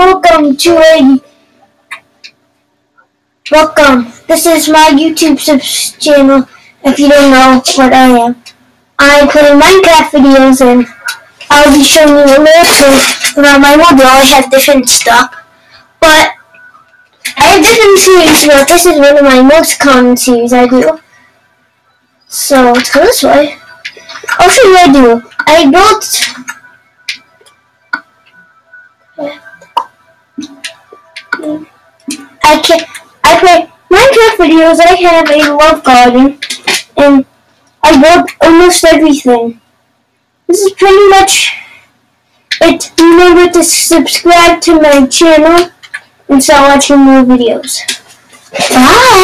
280. Welcome. This is my YouTube subs channel. If you don't know what I am, I play Minecraft videos and I'll be showing you a little bit about my mobile. I have different stuff, but I have different series, but this is one of my most common series I do. So let's go this way. Oh, I'll show you what I do. I built I can I play Minecraft videos. I have a love garden, and I build almost everything. This is pretty much it. Remember to subscribe to my channel and start watching more videos. Bye.